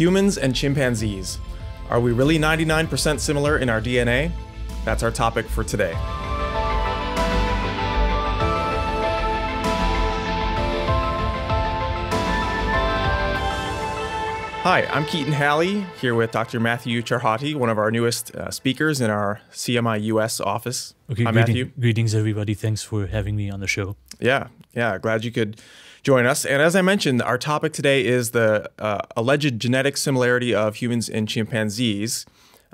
Humans and chimpanzees. Are we really 99% similar in our DNA? That's our topic for today. Hi, I'm Keaton Halley here with Dr. Matthew Cserhati, one of our newest uh, speakers in our CMI US office. Okay, Hi, greeting- Matthew. greetings, everybody. Thanks for having me on the show. Yeah, yeah, glad you could join us. And as I mentioned, our topic today is the uh, alleged genetic similarity of humans and chimpanzees.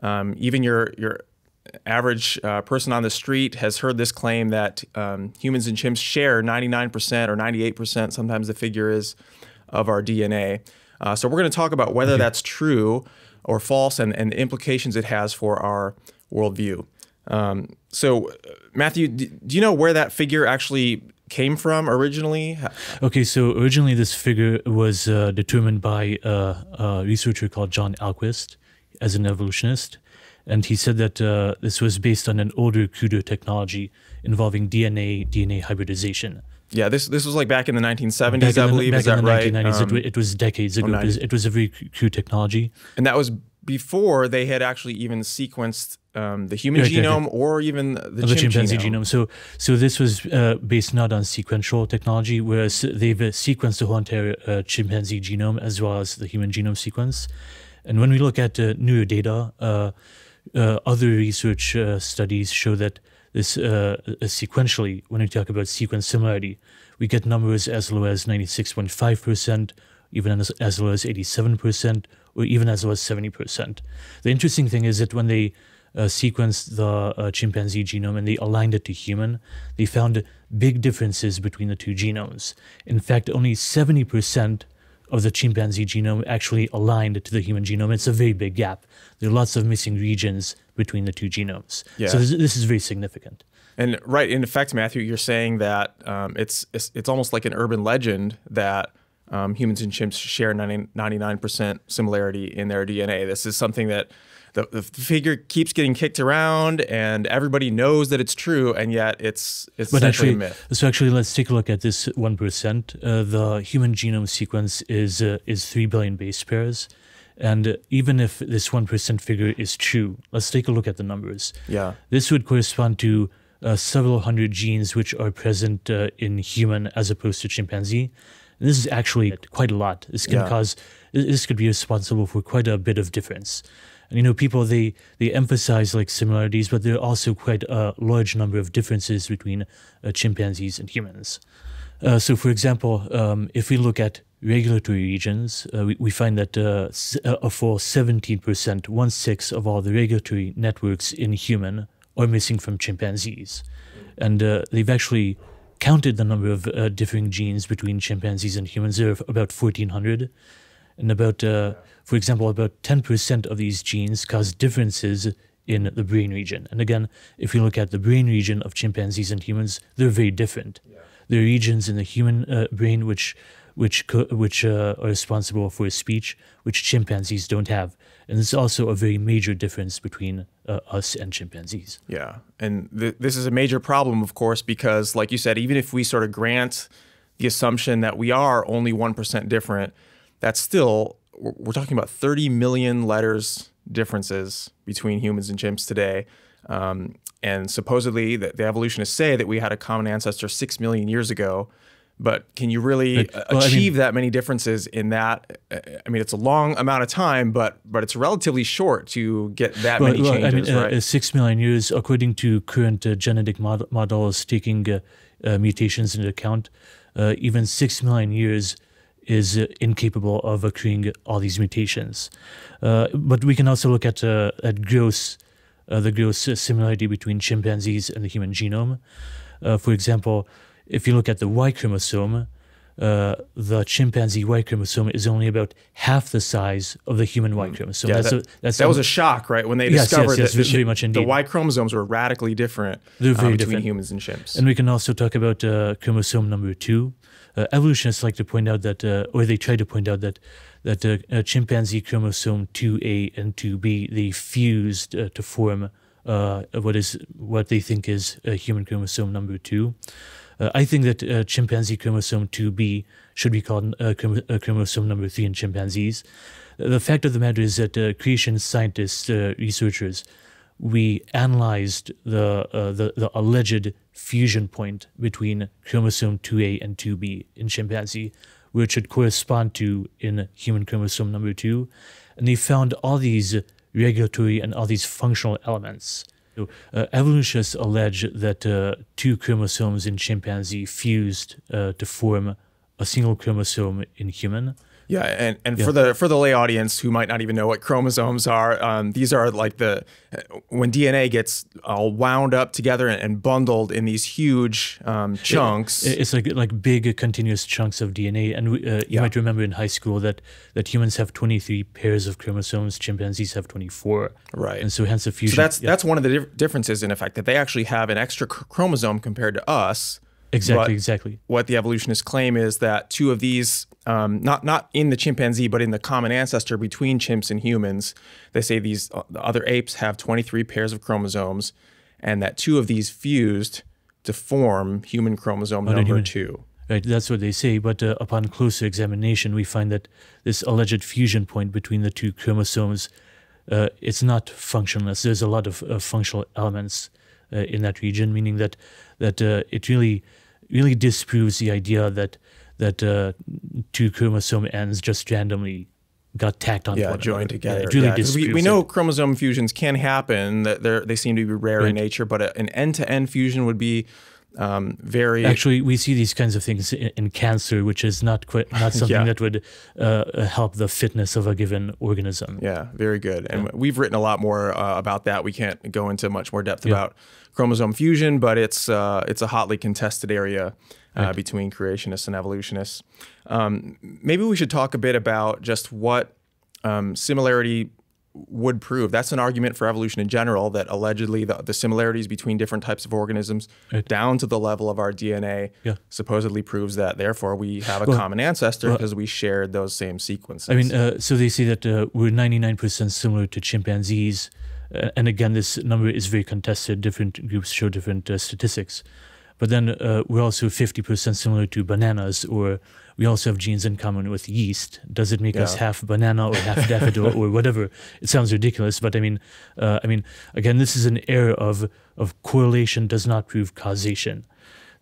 Um, even your your average uh, person on the street has heard this claim that um, humans and chimps share 99% or 98%, sometimes the figure is, of our DNA. Uh, so we're going to talk about whether that's true or false and, and the implications it has for our worldview. Um, so, uh, Matthew, d- do you know where that figure actually came from originally? Okay, so originally this figure was uh, determined by uh, a researcher called Jon Ahlquist as an evolutionist. And he said that uh, this was based on an older, cruder technology involving DNA DNA hybridization. Yeah, this this was like back in the 1970s, Back I the, believe. Is that right? 1990s, it, Um, it was decades ago. It was, it was a very crude technology. and that was before they had actually even sequenced um, the human Right, right, right. genome or even the, the chimp chimpanzee genome. genome. So, so this was uh, based not on sequential technology, whereas they've uh, sequenced the whole entire uh, chimpanzee genome as well as the human genome sequence. And when we look at uh, newer data, uh, uh, other research uh, studies show that this uh, uh, sequentially, when we talk about sequence similarity, we get numbers as low as 96.5%, even as, as low as 87%, or even as low as 70%. The interesting thing is that when they uh, sequenced the uh, chimpanzee genome and they aligned it to human, they found big differences between the two genomes. In fact, only 70% of the chimpanzee genome actually aligned to the human genome. It's a very big gap. There are lots of missing regions between the two genomes. Yeah. So this, this is very significant. And right, in effect, Matthew, you're saying that um, it's, it's it's almost like an urban legend that um, humans and chimps share 90, 99% similarity in their DNA. This is something that the, the figure keeps getting kicked around, and everybody knows that it's true, and yet it's it's But actually, a myth. so actually, let's take a look at this one percent. Uh, the human genome sequence is uh, is three billion base pairs, and even if this one percent figure is true, let's take a look at the numbers. Yeah. This would correspond to uh, several hundred genes which are present uh, in human as opposed to chimpanzee. And this is actually quite a lot. This can Yeah. cause. This could be responsible for quite a bit of difference. And you know, people they they emphasize like similarities, but there are also quite a large number of differences between uh, chimpanzees and humans. Uh, so, for example, um, if we look at regulatory regions, uh, we, we find that uh, uh, for 17%, one sixth of all the regulatory networks in human are missing from chimpanzees. And uh, they've actually counted the number of uh, differing genes between chimpanzees and humans. There are about 1,400. And about, uh, for example, about 10% of these genes cause differences in the brain region. And again, if you look at the brain region of chimpanzees and humans, they're very different. There are regions in the human uh, brain which which which uh, are responsible for speech, which chimpanzees don't have, and there's also a very major difference between uh, us and chimpanzees. Yeah, and th- this is a major problem, of course, because, like you said, even if we sort of grant the assumption that we are only one percent different, that's still we're we're talking about 30 million letters differences between humans and chimps today. Um, and supposedly, the, the evolutionists say that we had a common ancestor six million years ago. But can you really uh, Well, I mean- achieve that many differences in that? uh, I mean, it's a long amount of time, but but it's relatively short to get that many well, changes, I mean, uh, right? uh, six million years, according to current uh, genetic mod- models taking uh, uh, mutations into account, uh, even six million years is uh, incapable of accruing all these mutations. Uh, but we can also look at uh, at gross, uh, the gross uh, similarity between chimpanzees and the human genome. Uh, for example, if you look at the Y chromosome, uh, the chimpanzee Y chromosome is only about half the size of the human Y chromosome. Mm. Yeah, that's that, a, that's that a- was a shock, right? When they Yes, yes, discovered yes, that the, very much the. Y chromosomes were radically different They're um, between different. humans and chimps. And we can also talk about uh, chromosome number two. Uh, evolutionists like to point out that, uh, or they try to point out that, that uh, uh, chimpanzee chromosome 2A and 2B they fused uh, to form uh, what is what they think is uh, human chromosome number two. Uh, I think that uh, chimpanzee chromosome 2b should be called uh, uh, chromosome number 3 in chimpanzees. The fact of the matter is that uh, creation scientists, uh, researchers, we analyzed the, uh, the the alleged fusion point between chromosome 2a and 2b in chimpanzee, which should correspond to in human chromosome number 2, and they found all these regulatory and all these functional elements. Uh, evolutionists allege that uh, two chromosomes in chimpanzee fused uh, to form a single chromosome in human. Yeah, and, and for the for the lay audience who might not even know what chromosomes are, um, these are like the when DNA gets all wound up together and bundled in these huge um, chunks. It, it's like like big continuous chunks of DNA, and we, uh, you Yeah. might remember in high school that that humans have 23 pairs of chromosomes, chimpanzees have 24. Right. and so hence a fusion. so that's yeah, that's one of the differences in effect that they actually have an extra chromosome compared to us. Exactly but- exactly. What the evolutionists claim is that two of these, um, not not in the chimpanzee, but in the common ancestor between chimps and humans, they say these uh, the other apes have 23 pairs of chromosomes, and that two of these fused to form human chromosome number human- two. Right, that's what they say. But uh, upon closer examination, we find that this alleged fusion point between the two chromosomes, uh, it's not functionless. There's a lot of uh, functional elements in that region, meaning that that uh, it really, really disproves the idea that that uh, two chromosome ends just randomly got tacked on. Yeah, joined another. together. Yeah, it really Yeah, we, we it. know chromosome fusions can happen. That they they seem to be rare in nature, but an end-to-end fusion would be um, very Actually, we see these kinds of things in, in cancer, which is not quite not something Yeah. that would uh, help the fitness of a given organism. Yeah, very good. And we've written a lot more uh, about that. We can't go into much more depth about chromosome fusion, but it's uh, it's a hotly contested area uh, between creationists and evolutionists. Um, maybe we should talk a bit about just what um, similarity would prove. That's an argument for evolution in general that allegedly the, the similarities between different types of organisms Right. down to the level of our DNA Yeah. supposedly proves that therefore we have a common ancestor because we shared those same sequences. I mean, uh, so they say that uh, we're 99% similar to chimpanzees. Uh, and again, this number is very contested. Different groups show different uh, statistics. But then uh, we're also 50% similar to bananas, or we also have genes in common with yeast. Does it make us half banana or half daffodil or whatever? It sounds ridiculous, but I mean, uh, I mean, again, this is an error of of correlation does not prove causation.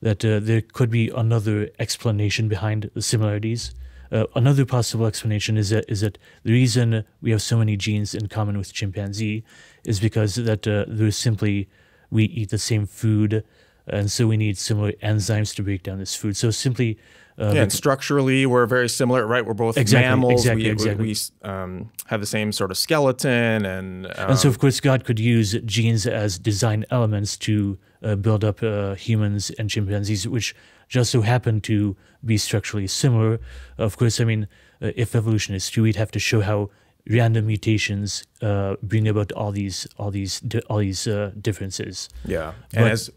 That uh, there could be another explanation behind the similarities. Uh, another possible explanation is that is that the reason we have so many genes in common with chimpanzee is because that uh, there's simply we eat the same food, and so we need similar enzymes to break down this food. So simply, uh, yeah, and structurally we're very similar, right? We're both Exactly, mammals. exactly, we, we- exactly. we, um, have the same sort of skeleton, and, um, and so of course God could use genes as design elements to uh, build up uh, humans and chimpanzees, which just so happen to be structurally similar. Of course, I mean, uh, if evolution is true, we'd have to show how random mutations uh, bring about all these all these all these uh, differences. yeah. And but- as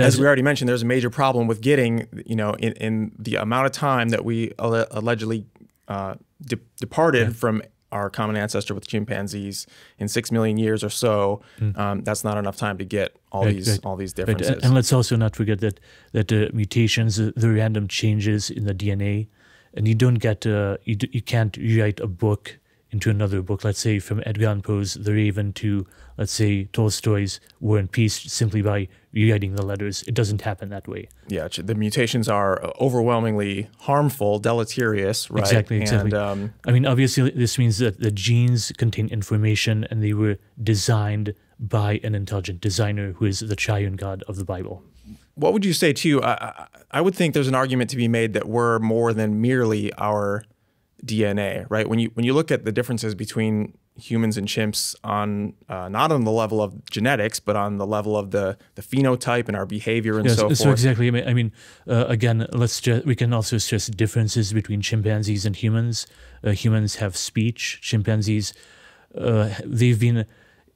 as we already mentioned, there's a major problem with getting, you know, in, in the amount of time that we alle- allegedly uh, de- departed from our common ancestor with chimpanzees in six million years or so. Um, that's not enough time to get all Hmm. These right. all these differences. and- and let's also not forget that that uh, mutations, uh, the random changes in the DNA, and you don't get uh, you d- you can't write a book into another book. Let's say from Edgar Allan Poe's The Raven to let's say Tolstoy's War and Peace, simply by rewriting the letters. It doesn't happen that way. yeah, the mutations are overwhelmingly harmful, deleterious, right? Exactly, exactly. And um, I mean, obviously, this means that the genes contain information and they were designed by an intelligent designer who is the triune God of the Bible. what would you say too? I, I, I would think there's an argument to be made that we're more than merely our DNA, right? When you when you look at the differences between humans and chimps on uh, not on the level of genetics, but on the level of the the phenotype and our behavior and Yes, so so, forth. exactly. I mean, I mean uh, again, let's just, we can also stress differences between chimpanzees and humans. Uh, humans have speech. Chimpanzees, uh, they've been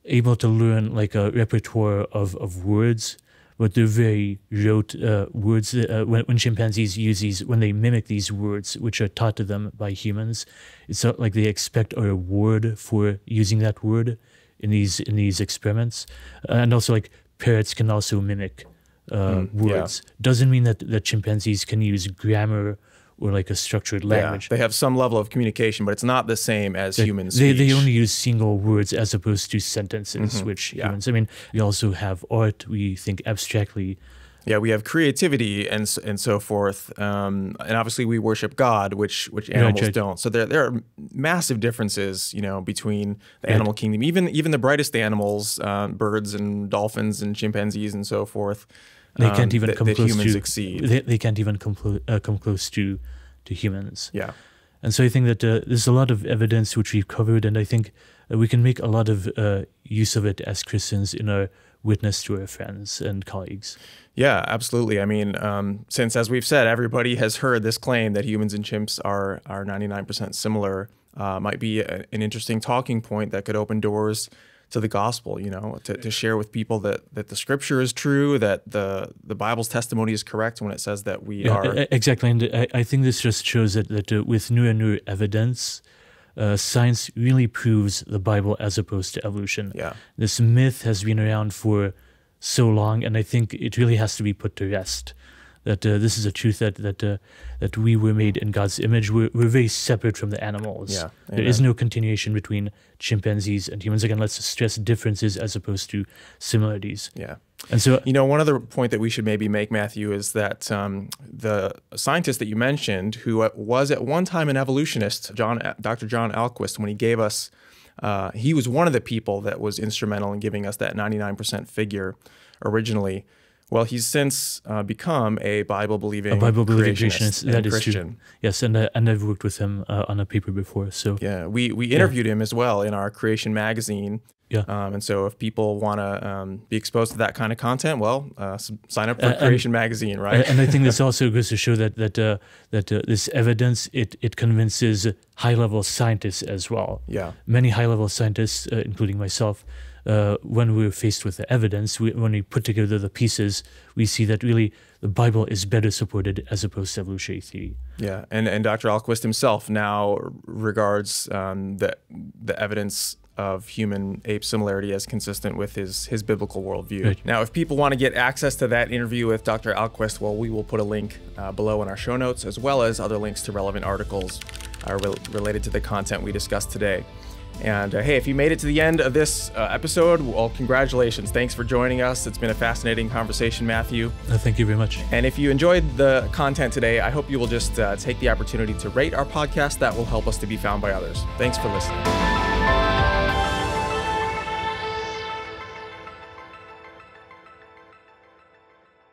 able to learn like a repertoire of, of words, but they're very rote uh, words. Uh, when, when chimpanzees use these, when they mimic these words, which are taught to them by humans, it's not like they expect a reward for using that word in these in these experiments. and also, like parrots can also mimic uh, words. Doesn't mean that that chimpanzees can use grammar or like a structured language. Yeah, they have some level of communication, but it's not the same as human They, speech. they only use single words as opposed to sentences, which Mm-hmm. Yeah. humans. I mean, we also have art. We think abstractly. Yeah, we have creativity and and so forth, um, and obviously we worship God, which which animals right. don't. So there there are massive differences, you know, between the animal kingdom. Even even the brightest animals, uh, birds and dolphins and chimpanzees and so forth, They um, can't even that, come that close humans to. exceed. They, they can't even come, clo- uh, come close to to humans. Yeah, And so I think that uh, there's a lot of evidence which we've covered, and I think uh, we can make a lot of uh, use of it as Christians in our witness to our friends and colleagues. yeah, absolutely. I mean, um, since as we've said, everybody has heard this claim that humans and chimps are are ninety nine percent similar. Uh, might be a, an interesting talking point that could open doors to the gospel. You know, to, to share with people that that the scripture is true, that the the Bible's testimony is correct when it says that we Yeah, are. exactly, and I, I think this just shows that that uh, with new and new evidence, uh, science really proves the Bible as opposed to evolution. Yeah. This myth has been around for so long, and I think it really has to be put to rest. That uh, this is a truth that that uh, that we were made in God's image. We're, we're very separate from the animals. Yeah, there is no continuation between chimpanzees and humans. Again, let's stress differences as opposed to similarities. yeah. And so, You know, one other point that we should maybe make, Matthew, is that um, the scientist that you mentioned, who was at one time an evolutionist, Jon, Dr. Jon Ahlquist, when he gave us, uh, he was one of the people that was instrumental in giving us that 99% figure originally. Well, he's since uh, become a Bible believing a Bible believing creationist. That is Christian. true. Yes, and uh, and I've worked with him uh, on a paper before. So Yeah, we we interviewed him as well in our Creation magazine. Yeah. Um, and so if people want to um, be exposed to that kind of content, well, uh, sign up for Uh, and- Creation magazine, right? And I think this also goes to show that that uh, that uh, this evidence it it convinces high level scientists as well. yeah. Many high level scientists, uh, including myself, uh, when we're faced with the evidence, we, when we put together the pieces, we see that really the Bible is better supported as opposed to evolutionary theory. Yeah, and and Dr. Ahlquist himself now regards um, the the evidence of human ape similarity as consistent with his his biblical worldview. Right. Now, if people want to get access to that interview with Dr. Ahlquist, well, we will put a link uh, below in our show notes, as well as other links to relevant articles uh, rel- related to the content we discussed today. And uh, hey, if you made it to the end of this uh, episode, well, congratulations! Thanks for joining us. It's been a fascinating conversation, Matthew. Uh, thank you very much. And if you enjoyed the content today, I hope you will just uh, take the opportunity to rate our podcast. That will help us to be found by others. Thanks for listening.